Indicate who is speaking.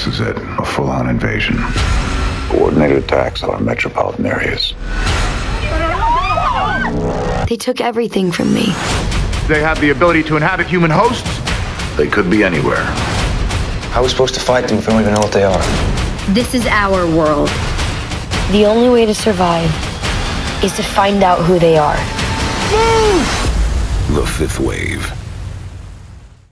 Speaker 1: This is it? A full-on invasion.
Speaker 2: Coordinated attacks on our metropolitan areas.
Speaker 3: They took everything from me.
Speaker 4: They have the ability to inhabit human hosts.
Speaker 2: They could be anywhere.
Speaker 5: How are we supposed to fight them if we don't even know what they are?
Speaker 3: This is our world. The only way to survive is to find out who they are.
Speaker 6: The Fifth Wave.